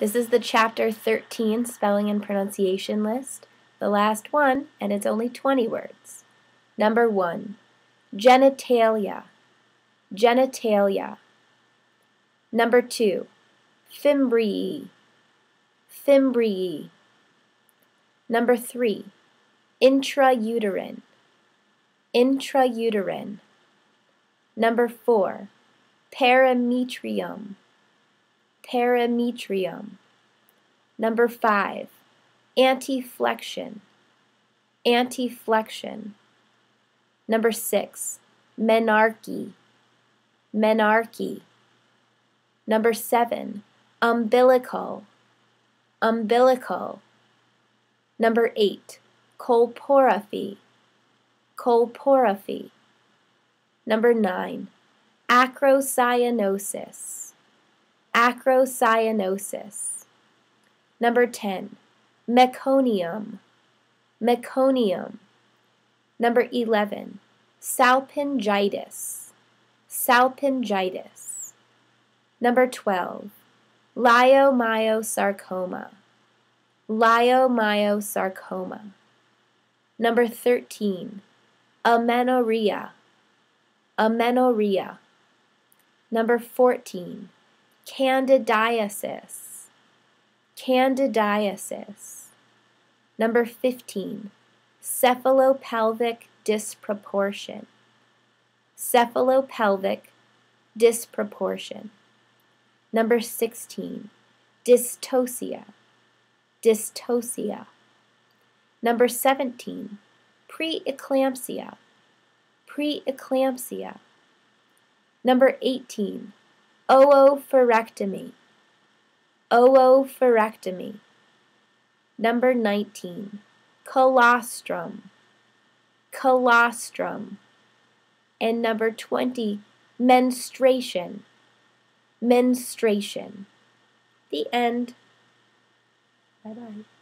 This is the chapter 13 spelling and pronunciation list, the last one, and it's only 20 words. Number 1. Genitalia. Genitalia. Number 2. Fimbriae. Fimbriae. Number 3. Intrauterine. Intrauterine. Number 4. Parametrium. Parametrium. Number 5. anteflexion. Anteflexion. Number 6. Menarche. Menarche. Number 7. Umbilical. Umbilical. Number 8. Colporrhaphy. Colporrhaphy. Number 9. Acrocyanosis. Acrocyanosis. Number 10. Meconium. Meconium. Number 11. Salpingitis. Salpingitis. Number 12. Leiomyosarcoma. Leiomyosarcoma. Number 13. Amenorrhea. Amenorrhea. Number 14. Candidiasis. Candidiasis. Number 15. Cephalopelvic disproportion. Cephalopelvic disproportion. Number 16. Dystocia. Dystocia. Number 17. Preeclampsia. Preeclampsia. Number 18. Oophorectomy. Oophorectomy. Number 19. Colostrum. Colostrum. And number 20. Menstruation. Menstruation. The end. Bye bye.